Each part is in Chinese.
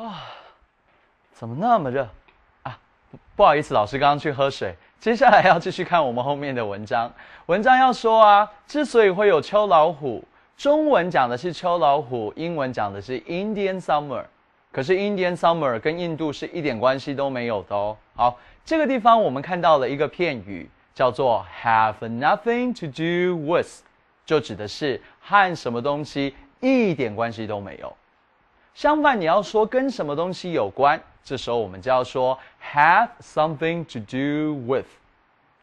啊，怎么那么热啊？不不好意思，老师刚刚去喝水。接下来要继续看我们后面的文章。文章要说啊，之所以会有秋老虎，中文讲的是秋老虎，英文讲的是 Indian Summer。可是 Indian Summer 跟印度是一点关系都没有的哦。好，这个地方我们看到了一个片语，叫做 have nothing to do with，就指的是和什么东西一点关系都没有。相反，你要说跟什么东西有关，这时候我们就要说 have something to do with。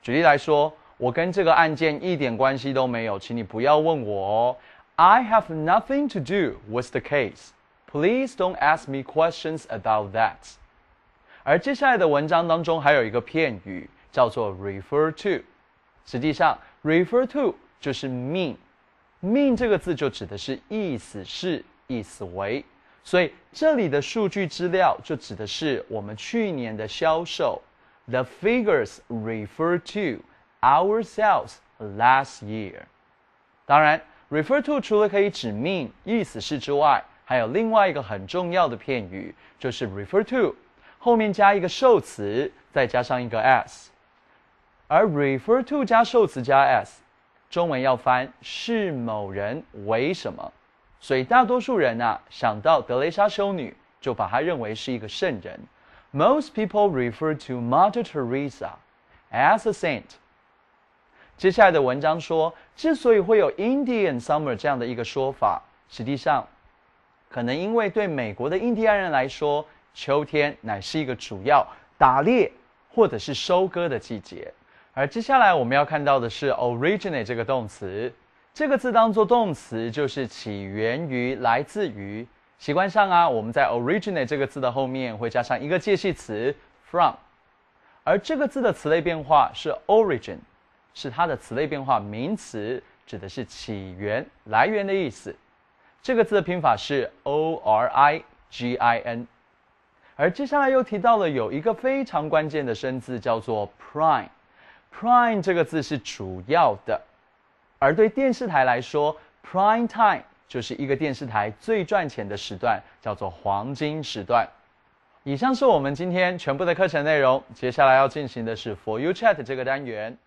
举例来说，我跟这个案件一点关系都没有，请你不要问我哦。I have nothing to do with the case. Please don't ask me questions about that. 而接下来的文章当中还有一个片语叫做 refer to。实际上，refer to 就是 mean，mean 这个字就指的是意思是、意思为。所以这里的数据资料就指的是我们去年的销售。The figures refer to our sales last year。当然，refer to 除了可以指明意思是之外，还有另外一个很重要的片语，就是 refer to 后面加一个受词，再加上一个 s。而 refer to 加受词加 s，中文要翻是某人为什么。所以大多数人啊，想到德蕾莎修女，就把她认为是一个圣人。Most people refer to Mother Teresa as a saint。接下来的文章说，之所以会有 Indian Summer 这样的一个说法，实际上，可能因为对美国的印第安人来说，秋天乃是一个主要打猎或者是收割的季节。而接下来我们要看到的是 originate 这个动词。这个字当做动词，就是起源于、来自于。习惯上啊，我们在 originate 这个字的后面会加上一个介系词 from，而这个字的词类变化是 origin，是它的词类变化名词，指的是起源、来源的意思。这个字的拼法是 o r i g i n，而接下来又提到了有一个非常关键的生字叫做 prime，prime 这个字是主要的。而对电视台来说，prime time 就是一个电视台最赚钱的时段，叫做黄金时段。以上是我们今天全部的课程内容。接下来要进行的是 For You Chat 这个单元。